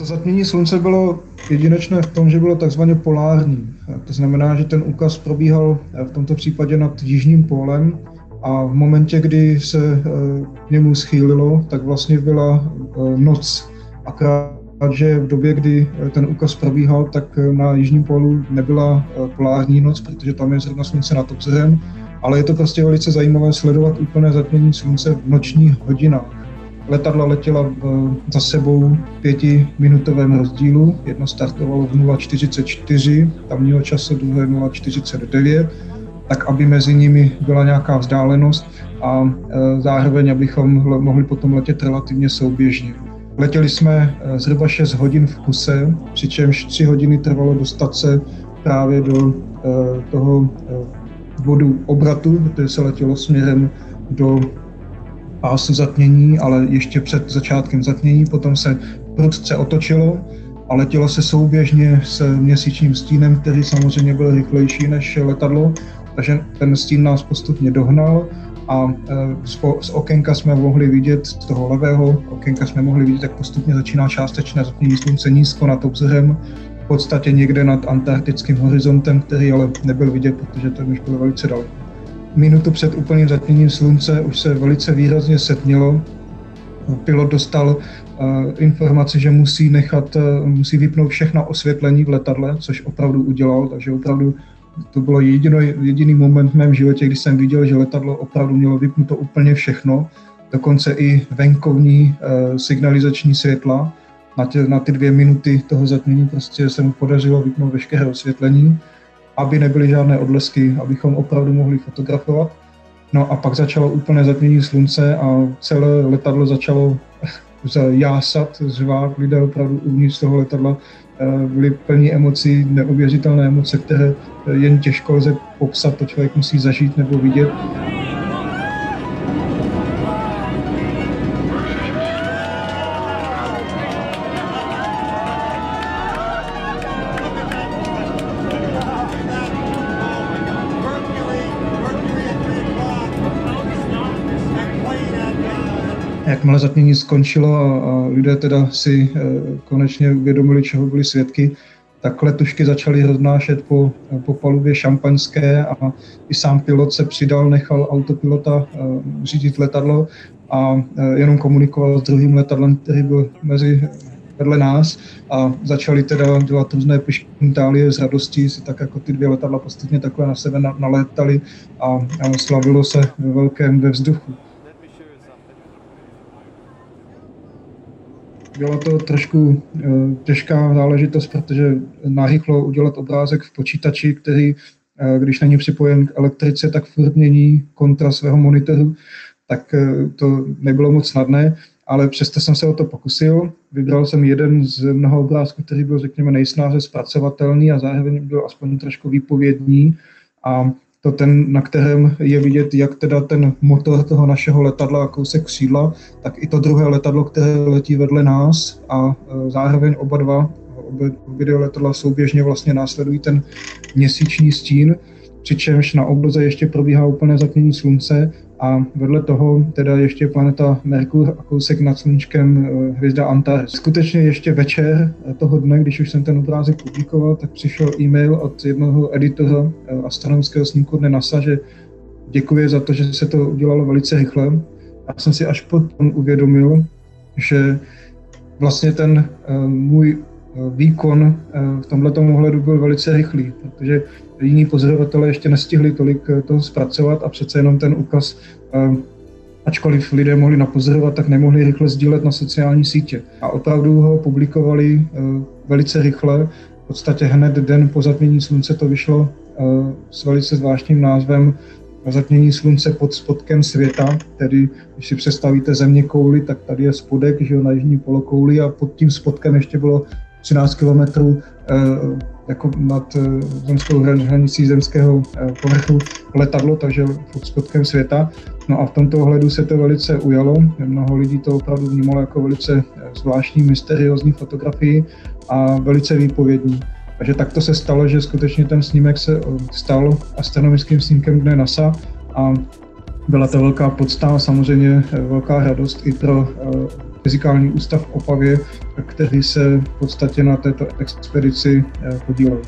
To zatmění slunce bylo jedinečné v tom, že bylo takzvaně polární. To znamená, že ten úkaz probíhal v tomto případě nad jižním pólem a v momentě, kdy se k němu schýlilo, tak vlastně byla noc. Akorát, že v době, kdy ten úkaz probíhal, tak na jižním pólu nebyla polární noc, protože tam je zrovna slunce nad obzorem, ale je to prostě velice zajímavé sledovat úplné zatmění slunce v nočních hodinách. Letadla letěla eh, za sebou pětiminutovém rozdílu. Jedno startovalo v 0,44 tamního času, druhé 0,49, tak aby mezi nimi byla nějaká vzdálenost a eh, zároveň, abychom mohli potom letět relativně souběžně. Letěli jsme eh, zhruba 6 hodin v kuse, přičemž 3 hodiny trvalo dostat se právě do toho bodu obratu, protože se letělo směrem do pásu zatmění, ale ještě před začátkem zatmění, potom se prudce otočilo a letělo se souběžně s měsíčním stínem, který samozřejmě byl rychlejší než letadlo, takže ten stín nás postupně dohnal a e, z okénka jsme mohli vidět, z toho levého okénka jsme mohli vidět, jak postupně začíná částečné zatmění slunce nízko nad obzorem, v podstatě někde nad antarktickým horizontem, který ale nebyl vidět, protože to už bylo velice daleko minutu před úplným zatměním slunce už se velice výrazně setmělo. Pilot dostal uh, informaci, že musí nechat, uh, musí vypnout všechna osvětlení v letadle, což opravdu udělal, takže opravdu to bylo jediný, jediný moment v mém životě, kdy jsem viděl, že letadlo opravdu mělo vypnuto úplně všechno, dokonce i venkovní uh, signalizační světla. Na, tě, na ty dvě minuty toho zatmění prostě se mu podařilo vypnout veškeré osvětlení aby nebyly žádné odlesky, abychom opravdu mohli fotografovat. No a pak začalo úplné zatmění slunce a celé letadlo začalo jásat, zvát lidé opravdu uvnitř toho letadla eh, byly plní emocí, neuvěřitelné emoce, které jen těžko lze popsat, to člověk musí zažít nebo vidět. Jakmile zatmění skončilo a, a lidé teda si e, konečně uvědomili, čeho byli svědky, tak letušky začaly roznášet po, po palubě šampaňské a i sám pilot se přidal, nechal autopilota e, řídit letadlo a e, jenom komunikoval s druhým letadlem, který byl mezi vedle nás a začali teda dělat různé piškintálie z radostí, si tak jako ty dvě letadla postupně takhle na sebe nalétali a, a slavilo se ve velkém ve vzduchu. Byla to trošku eh, těžká záležitost, protože narychlo udělat obrázek v počítači, který, eh, když není připojen k elektrice, tak furt mění kontra svého monitoru, tak eh, to nebylo moc snadné, ale přesto jsem se o to pokusil. Vybral jsem jeden z mnoha obrázků, který byl, řekněme, nejsnáze zpracovatelný a zároveň byl aspoň trošku výpovědní a to ten, na kterém je vidět, jak teda ten motor toho našeho letadla a kousek křídla, tak i to druhé letadlo, které letí vedle nás a e, zároveň oba dva, obě, obě letadla souběžně vlastně následují ten měsíční stín, přičemž na obloze ještě probíhá úplné zatmění slunce a vedle toho teda ještě planeta Merkur a kousek nad sluníčkem eh, hvězda Antares. Skutečně ještě večer toho dne, když už jsem ten obrázek publikoval, tak přišel e-mail od jednoho editora eh, astronomického snímku dne NASA, že děkuje za to, že se to udělalo velice rychle. Já jsem si až potom uvědomil, že vlastně ten eh, můj výkon v tomto ohledu byl velice rychlý, protože jiní pozorovatelé ještě nestihli tolik eh, toho zpracovat a přece jenom ten ukaz, eh, ačkoliv lidé mohli napozorovat, tak nemohli rychle sdílet na sociální sítě. A opravdu ho publikovali eh, velice rychle, v podstatě hned den po zatmění slunce to vyšlo s velice zvláštním názvem zatmění slunce pod spodkem světa, tedy když si představíte země kouli, tak tady je spodek že jo, na jižní polokouli a pod tím spodkem ještě bylo 13 kilometrů jako nad eh, zemskou hranicí zemského eh, povrchu letadlo, takže pod spodkem světa. No a v tomto ohledu se to velice ujalo. Mnoho lidí to opravdu vnímalo jako velice eh, zvláštní, mysteriózní fotografii a velice výpovědní. Takže takto se stalo, že skutečně ten snímek se stal astronomickým snímkem dne NASA a byla to velká podsta a samozřejmě velká radost i pro fyzikální ústav v Opavě, který se v podstatě na této expedici podílel.